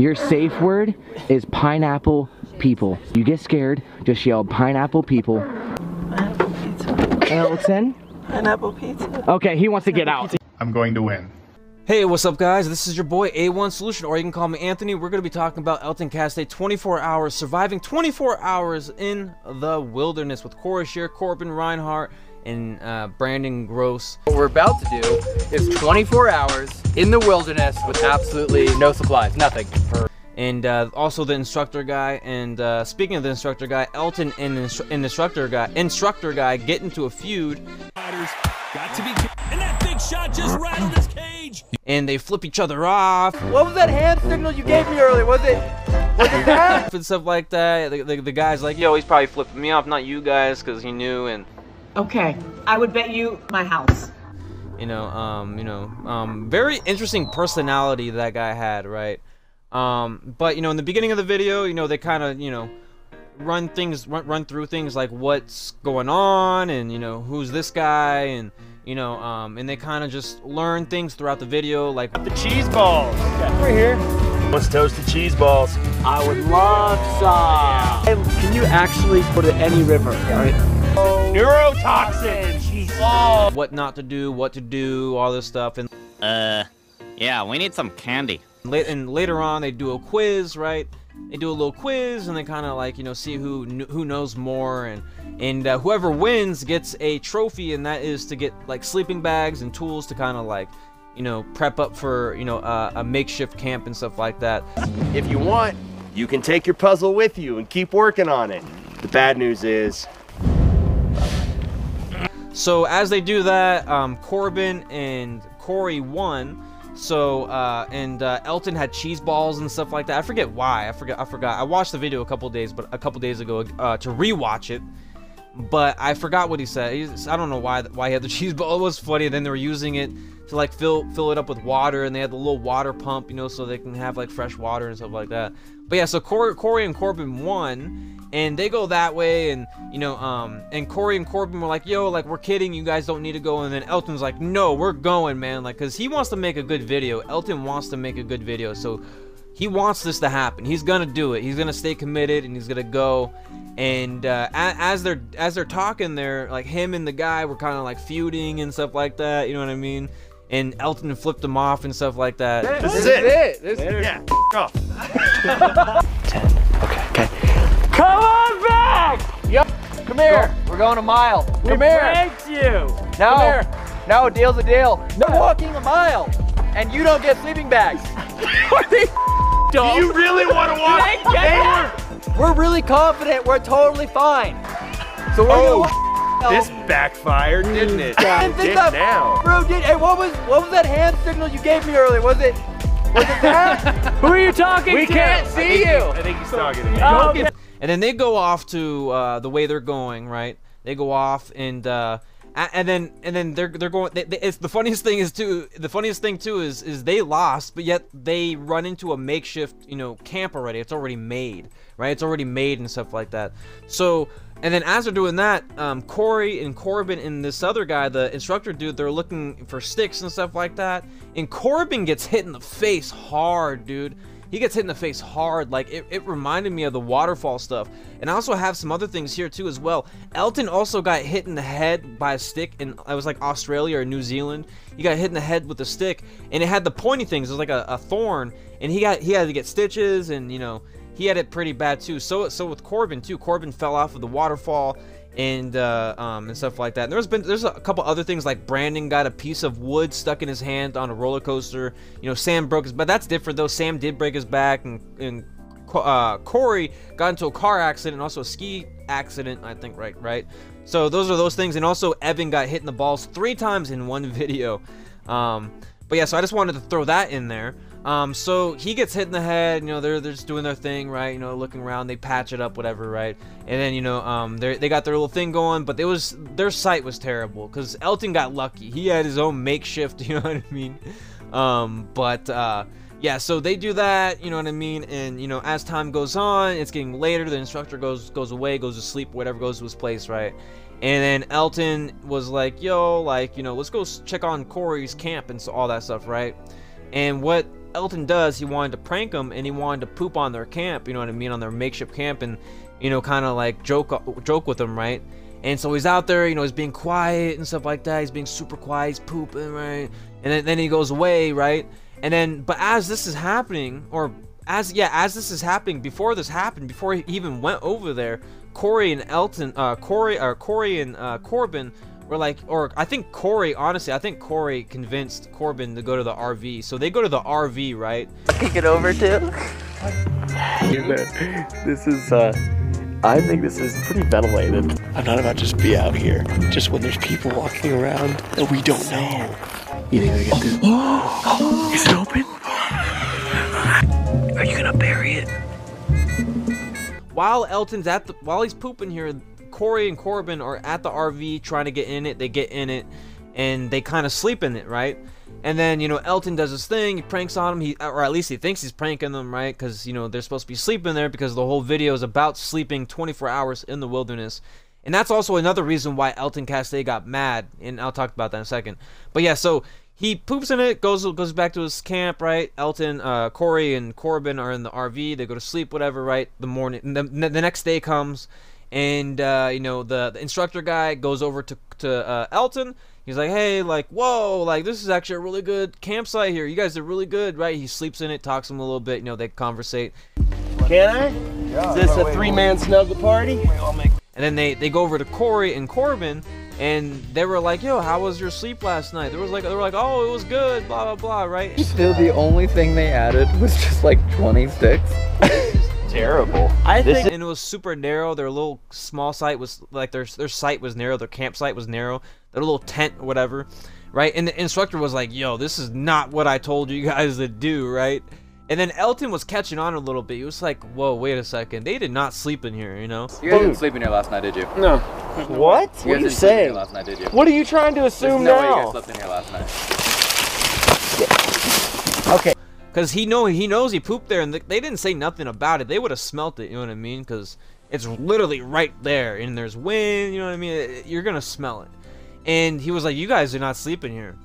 Your safe word is pineapple people. You get scared, just yell pineapple people. Pineapple pizza. Elton? Pineapple pizza. Okay, he wants to get out. I'm going to win. Hey, what's up guys? This is your boy A1 Solution, or you can call me Anthony. We're going to be talking about Elton Castee 24 hours, surviving 24 hours in the wilderness with Corey Scherer, Corbin Reinhardt, and uh, Brandon Gross. What we're about to do is 24 hours in the wilderness with absolutely no supplies, nothing. And uh, also the instructor guy. And uh, speaking of the instructor guy, Elton and instru- and instructor guy, instructor guy get into a feud, Got to be. And that big shot just rattled his cage. And they flip each other off What was that hand signal you gave me earlier? Was it, was it that? and stuff like that. The, the, the guy's like, "Yo, he's probably flipping me off, not you guys, because he knew." And Okay, I would bet you my house. you know, um, you know, um, very interesting personality that guy had, right? Um, but you know, in the beginning of the video, you know, they kind of, you know, run things, run, run through things like what's going on, and you know, who's this guy, and you know, um, and they kind of just learn things throughout the video, like The cheese balls. Right here. Let's toast the cheese balls. I would love some. Can you actually go to any river? Neurotoxin. Cheese balls. what not to do, what to do, all this stuff, and Uh, yeah, we need some candy. Late and later on they do a quiz right? They do a little quiz and they kind of like you know see who who knows more and and uh, whoever wins gets a trophy and that is to get like sleeping bags and tools to kind of like you know prep up for you know uh, a makeshift camp and stuff like that. If you want, you can take your puzzle with you and keep working on it. The bad news is, so as they do that um, corbin and corey won so uh, and uh, Elton had cheese balls and stuff like that. I forget why. I forget. I forgot. I watched the video a couple days, but a couple days ago uh, to rewatch it. But I forgot what he said. He's, I don't know why why he had the cheese ball. It was funny. Then they were using it to like fill fill it up with water, and they had the little water pump, you know, so they can have like fresh water and stuff like that. But yeah, so Corey, Corey and Corbin won, and they go that way, and you know, um, and Corey and Corbin were like, "Yo, like we're kidding. You guys don't need to go." And then Elton's like, "No, we're going, man. Like, cause he wants to make a good video. Elton wants to make a good video, so." He wants this to happen. He's gonna do it. He's gonna stay committed and he's gonna go. And uh, a- as they're as they're talking, there like him and the guy were kind of like feuding and stuff like that. You know what I mean? And Elton flipped him off and stuff like that. this is it. This is it. Yeah, off. Ten. Okay. Okay. Come on back! Yup. Come here. We're going a mile. Come here. Thank you. No. No, deal's a deal. No walking a mile. And you don't get sleeping bags. Do you really want to walk? They were- We're really confident we're totally fine. So we're Oh, gonna This backfired, didn't it? I didn't It did that- now. Bro, did hey, what was what was that hand signal you gave me earlier? Was it was it that? Who are you talking we to? We can't see you. I think he's talking to me. Oh, okay. And then they go off to uh, the way they're going, right? They go off and uh, a- and then and then they're they're going. They, they, it's the funniest thing is too. The funniest thing too is is they lost, but yet they run into a makeshift you know camp already. It's already made, right? It's already made and stuff like that. So. And then as they're doing that, um, Corey and Corbin and this other guy, the instructor dude, they're looking for sticks and stuff like that. And Corbin gets hit in the face hard, dude. He gets hit in the face hard. Like it, it reminded me of the waterfall stuff. And I also have some other things here too as well. Elton also got hit in the head by a stick in I was like Australia or New Zealand. He got hit in the head with a stick and it had the pointy things. It was like a, a thorn. And he got he had to get stitches and you know he had it pretty bad too. So so with Corbin too. Corbin fell off of the waterfall and uh, um, and stuff like that. And there's been there's a couple other things like Brandon got a piece of wood stuck in his hand on a roller coaster. You know, Sam broke his, but that's different though. Sam did break his back, and and uh, Corey got into a car accident, and also a ski accident. I think right, right. So those are those things, and also Evan got hit in the balls three times in one video. Um, but yeah, so I just wanted to throw that in there. Um, so he gets hit in the head, you know, they're, they're just doing their thing, right? You know, looking around, they patch it up, whatever, right? And then, you know, um, they got their little thing going, but it was, their sight was terrible, because Elton got lucky. He had his own makeshift, you know what I mean? Um, but, uh, yeah, so they do that, you know what I mean? And, you know, as time goes on, it's getting later, the instructor goes, goes away, goes to sleep, whatever, goes to his place, right? And then Elton was like, yo, like, you know, let's go check on Corey's camp and so, all that stuff, right? And what Elton does, he wanted to prank them and he wanted to poop on their camp, you know what I mean, on their makeshift camp and, you know, kind of like joke joke with them, right? And so he's out there, you know, he's being quiet and stuff like that. He's being super quiet, he's pooping, right? And then, then he goes away, right? And then, but as this is happening, or as, yeah, as this is happening, before this happened, before he even went over there, Corey and Elton, uh, Corey, or Corey and uh, Corbin were like, or I think Corey, honestly, I think Corey convinced Corbin to go to the RV. So they go to the RV, right? I'll Kick it over too. this is, uh, I think this is pretty ventilated. I'm not about to just be out here, just when there's people walking around that we don't know. You think we get this? Oh, is it open? Are you gonna bury it? While Elton's at the, while he's pooping here, Corey and Corbin are at the RV trying to get in it. They get in it, and they kind of sleep in it, right? And then you know Elton does his thing. He pranks on him. He or at least he thinks he's pranking them, right? Because you know they're supposed to be sleeping there because the whole video is about sleeping 24 hours in the wilderness. And that's also another reason why Elton Castee got mad, and I'll talk about that in a second. But yeah, so he poops in it, goes goes back to his camp, right? Elton, uh, Corey, and Corbin are in the RV. They go to sleep, whatever, right? The morning, the, the next day comes, and uh, you know the, the instructor guy goes over to to uh, Elton. He's like, hey, like, whoa, like this is actually a really good campsite here. You guys are really good, right? He sleeps in it, talks to him a little bit. You know, they conversate. Can I? is this a three-man snuggle party? And then they, they go over to Corey and Corbin, and they were like, "Yo, how was your sleep last night?" There was like, they were like, "Oh, it was good," blah blah blah, right? Still, the only thing they added was just like 20 sticks. Terrible. I This think and it was super narrow. Their little small site was like their their site was narrow. Their campsite was narrow. Their little tent, or whatever, right? And the instructor was like, "Yo, this is not what I told you guys to do, right?" And then Elton was catching on a little bit. He was like, "Whoa, wait a second. They did not sleep in here, you know." you guys didn't sleep in here last night, did you? No. What? You What are you didn't sleep in here saying? last night, did you? What are you trying to There's assume no way you guys now? slept in here last night. Okay. Cause he know he knows he pooped there, and they didn't say nothing about it. They would have smelt it. You know what I mean? Cause it's literally right there, and there's wind. You know what I mean? You're gonna smell it. And he was like, "You guys are not sleeping here."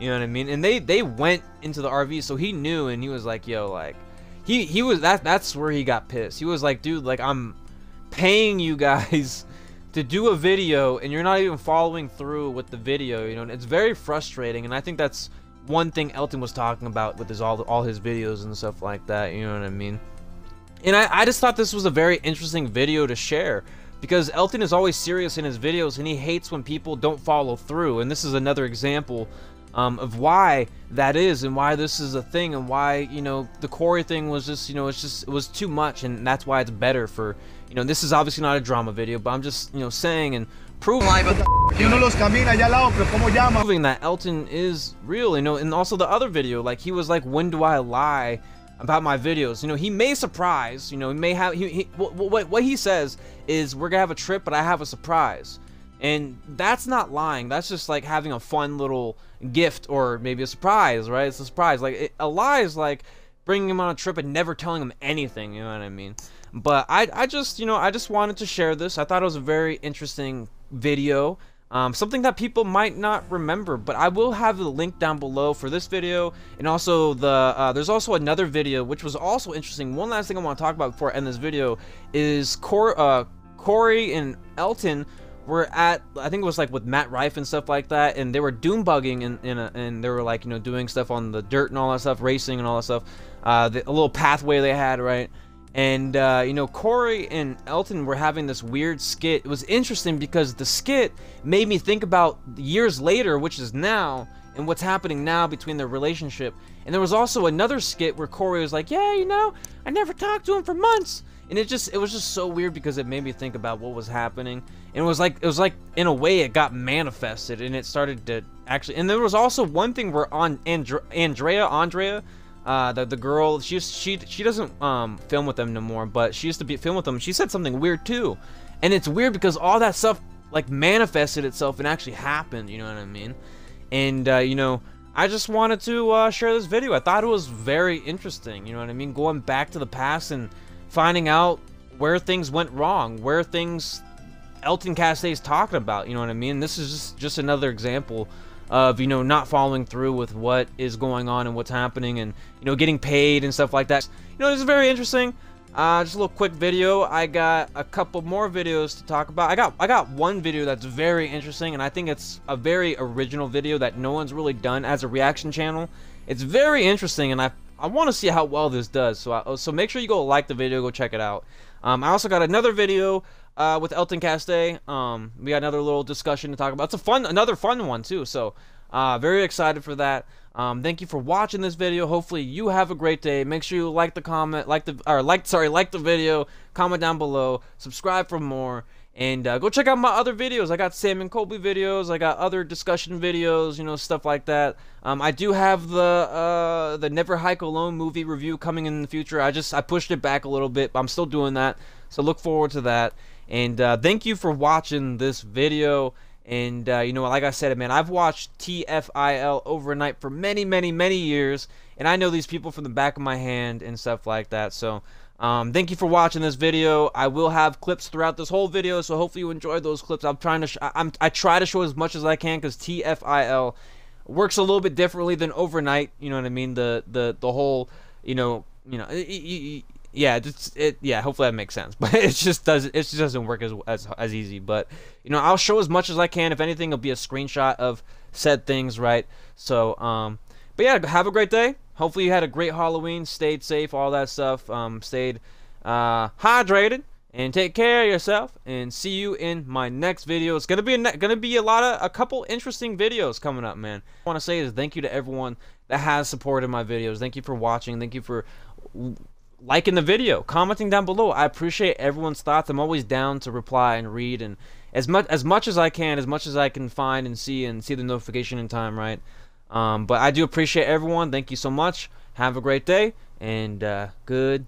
You know what I mean? And they they went into the RV, so he knew, and he was like, "Yo, like." He, he was that that's where he got pissed. He was like, dude, like I'm paying you guys to do a video and you're not even following through with the video, you know, and it's very frustrating and I think that's one thing Elton was talking about with his all all his videos and stuff like that, you know what I mean? And I, I just thought this was a very interesting video to share because Elton is always serious in his videos and he hates when people don't follow through and this is another example um, of why that is and why this is a thing and why you know the Corey thing was just you know it's just it was too much and that's why it's better for you know this is obviously not a drama video but I'm just you know saying and proving that Elton is real you know and also the other video like he was like when do I lie about my videos? You know he may surprise you know he may have he, he what, what, what he says is we're gonna have a trip but I have a surprise. And that's not lying that's just like having a fun little gift or maybe a surprise right? It's a surprise. Like it, a lie is like bringing him on a trip and never telling him anything you know what i mean? But i i just you know i just wanted to share this. I thought it was a very interesting video um, something that people might not remember but i will have the link down below for this video and also the uh, there's also another video which was also interesting one last thing i want to talk about before i end this video is Cor- uh, corey and elton were at I think it was like with Matt Rife and stuff like that, and they were doom bugging and in, a, and they were like you know doing stuff on the dirt and all that stuff, racing and all that stuff. Uh, the, a little pathway they had right, and uh, you know Corey and Elton were having this weird skit. It was interesting because the skit made me think about years later, which is now, and what's happening now between their relationship. And there was also another skit where Corey was like, "Yeah, you know, I never talked to him for months." and it just it was just so weird because it made me think about what was happening and it was like it was like in a way it got manifested and it started to actually and there was also one thing where on Andre, andrea andrea uh, the, the girl she she she doesn't um film with them no more but she used to be film with them she said something weird too and it's weird because all that stuff like manifested itself and actually happened you know what i mean and uh, you know I just wanted to uh, share this video. I thought it was very interesting. You know what I mean? Going back to the past and finding out where things went wrong, where things Elton Castee is talking about. You know what I mean? This is just just another example of you know not following through with what is going on and what's happening and you know getting paid and stuff like that. You know it's very interesting. Uh, just a little quick video. I got a couple more videos to talk about. I got I got one video that's very interesting and I think it's a very original video that no one's really done as a reaction channel. It's very interesting and I I want to see how well this does so I, so make sure you go like the video go check it out um, I also got another video uh, with Elton Castee. Um, we got another little discussion to talk about. It's a fun, another fun one too. So, uh, very excited for that. Um, thank you for watching this video. Hopefully, you have a great day. Make sure you like the comment, like the or like, sorry, like the video. Comment down below. Subscribe for more. And uh, go check out my other videos. I got Sam and Colby videos. I got other discussion videos, you know, stuff like that. Um, I do have the uh, the Never Hike Alone movie review coming in the future. I just I pushed it back a little bit, but I'm still doing that. So look forward to that. And uh, thank you for watching this video. And, uh, you know, like I said, man, I've watched TFIL overnight for many, many, many years. And I know these people from the back of my hand and stuff like that. So, um, thank you for watching this video. I will have clips throughout this whole video. So hopefully you enjoyed those clips. I'm trying to, I'm, I try to show as much as I can because TFIL works a little bit differently than overnight. You know what I mean? The, the, the whole, you know, you know, yeah, just it yeah, hopefully that makes sense. But it just doesn't it just doesn't work as as as easy. But you know, I'll show as much as I can. If anything, it'll be a screenshot of said things, right? So um but yeah, have a great day. Hopefully you had a great Halloween, stayed safe, all that stuff. Um stayed uh hydrated and take care of yourself and see you in my next video. It's gonna be a gonna be a lot of a couple interesting videos coming up, man. I want to say is thank you to everyone that has supported my videos. Thank you for watching. Thank you for liking the video, commenting down below. I appreciate everyone's thoughts. I'm always down to reply and read and as much as much as I can, as much as I can find and see and see the notification in time, right? Um, but I do appreciate everyone. Thank you so much. Have a great day and uh, good